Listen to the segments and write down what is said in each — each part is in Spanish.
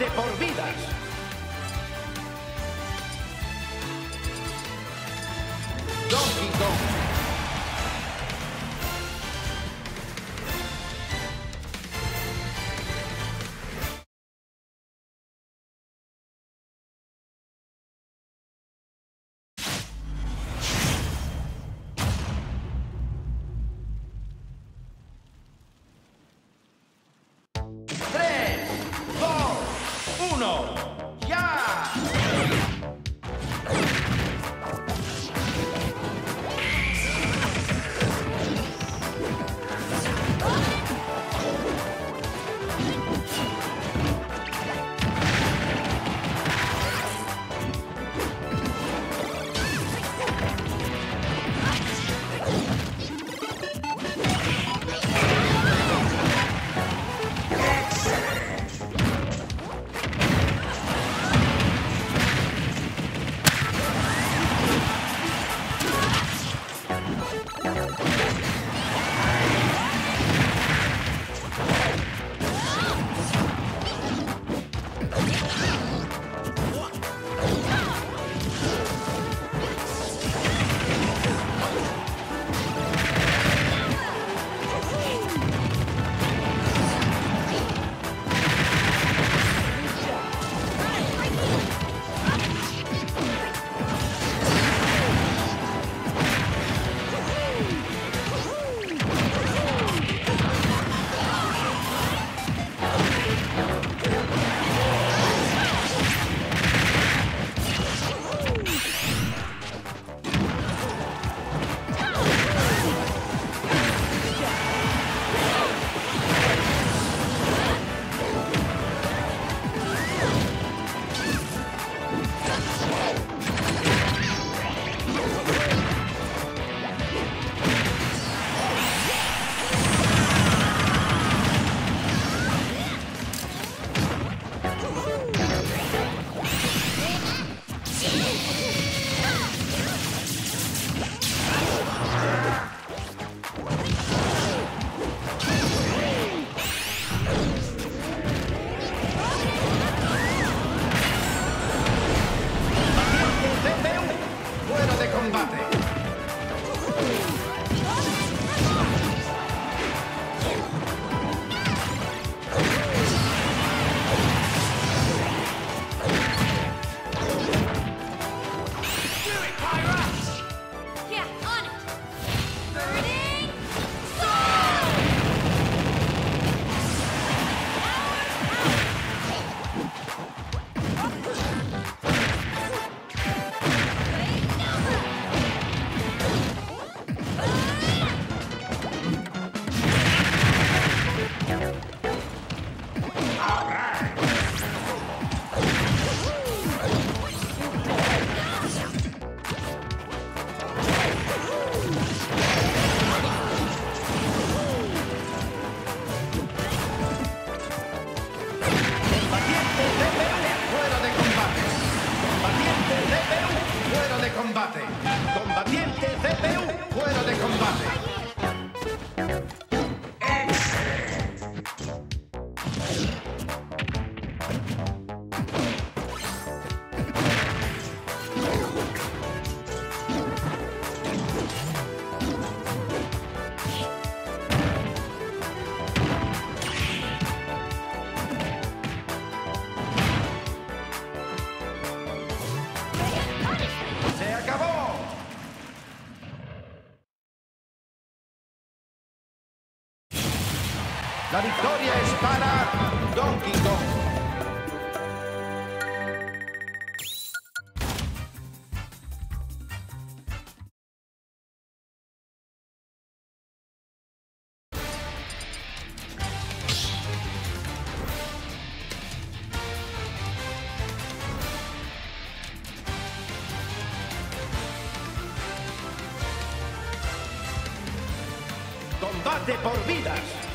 de por vidas. La victoria es para Donkey Kong. combate por vidas.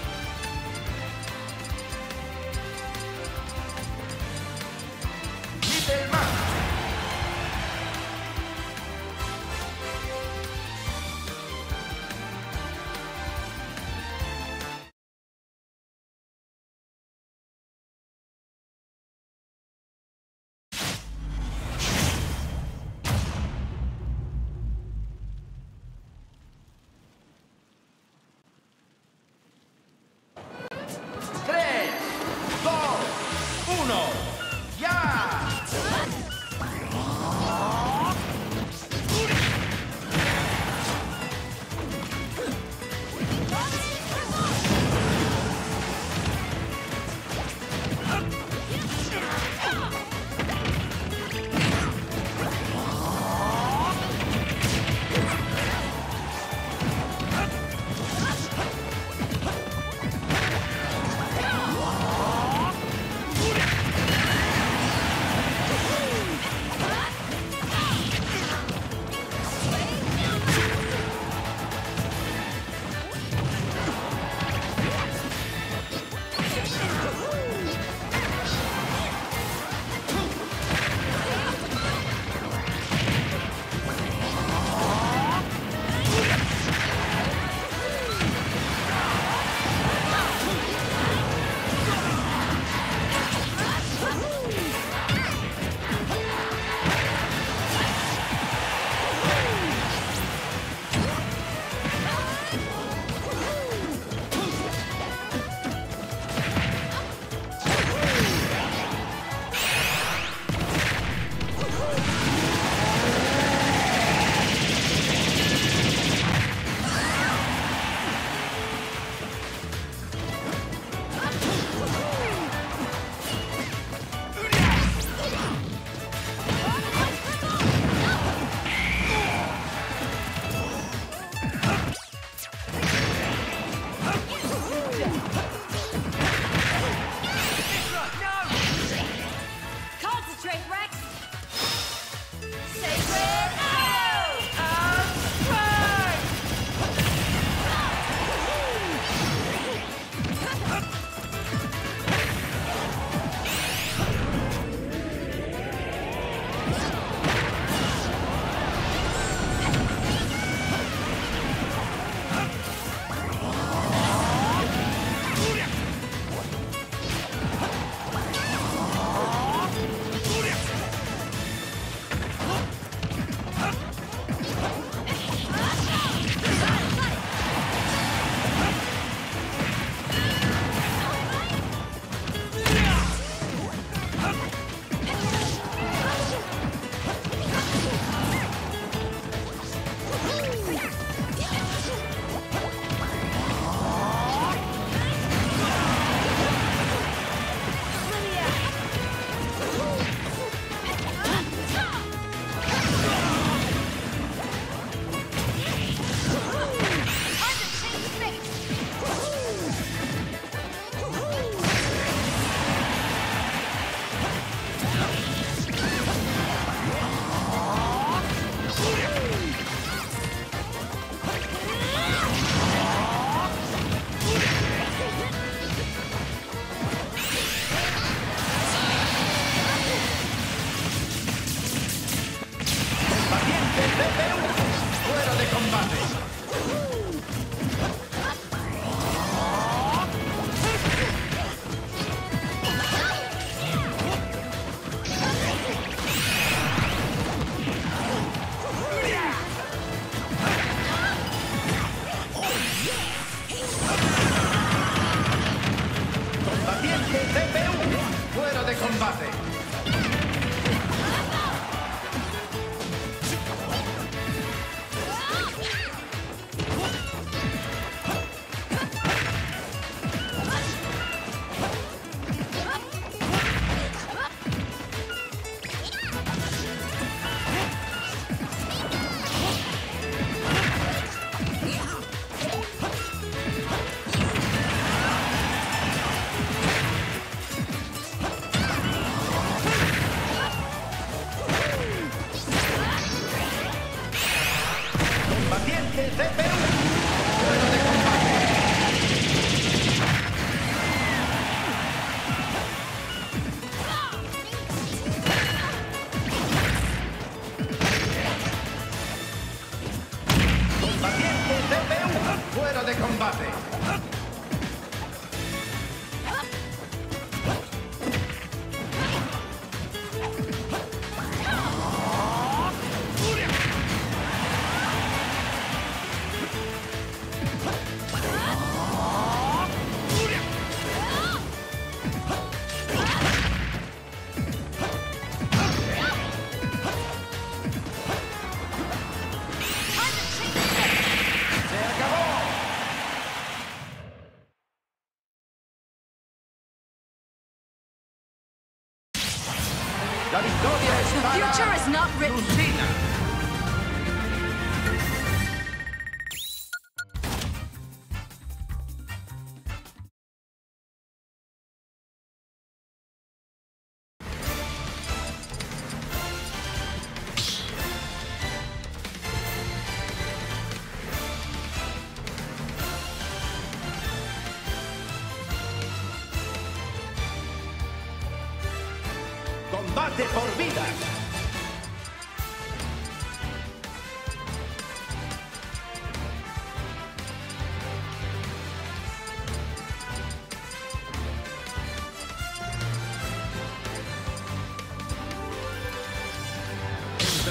Lucina.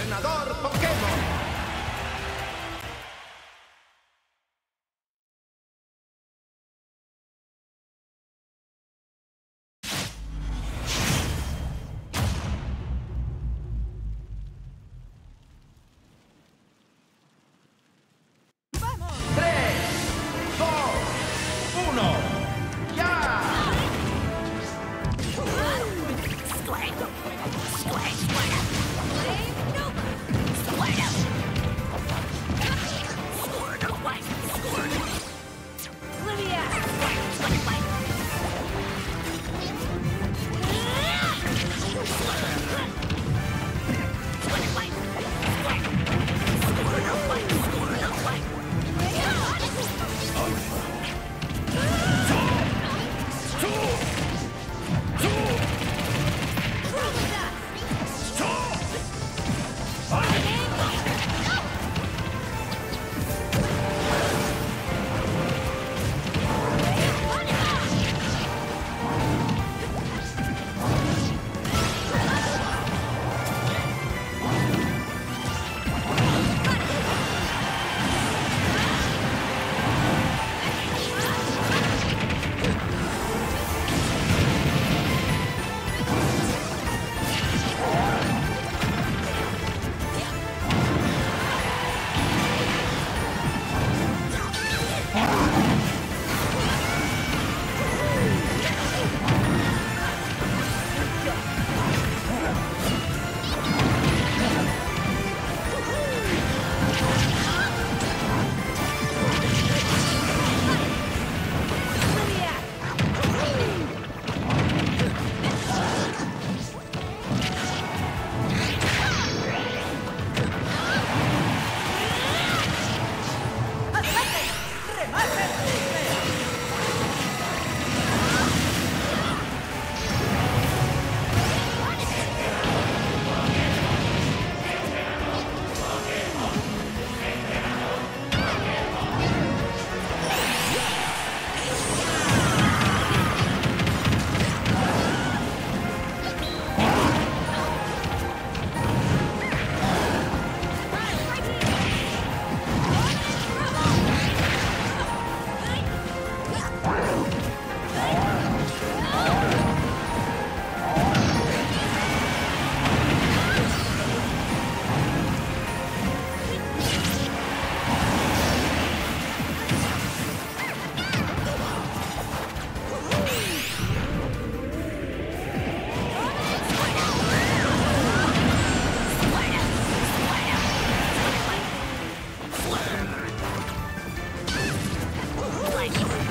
Entrenador Pokémon. Thanks, you.